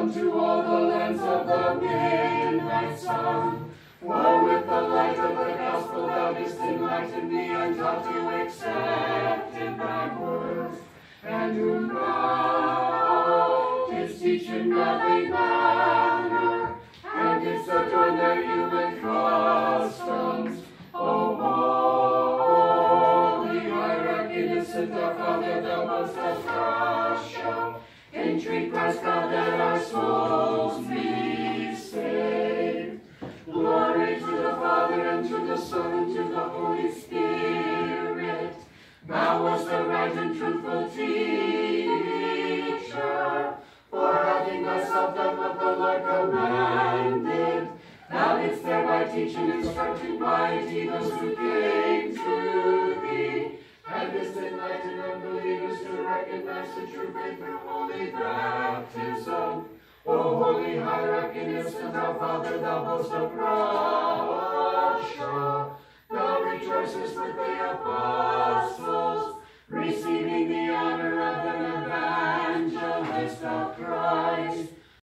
unto all the lands of the midnight sun. For with the light of the gospel thou didst enlighten me and taught to accept in thy words, and whom thou didst teach in godly manner, and didst adorn their human customs. O holy hierarch, Innocent our Father, thou most of Russia, entreat Christ God Son, to the Holy Spirit. Thou wast the right and truthful teacher, for having thyself done what the Lord commanded, thou didst thereby teach and instruct in piety those who came to thee, and didst enlighten unbelievers to recognize the true faith through holy baptism. O holy hierarch, Innocent our Father, thou host of Russia, with the apostles,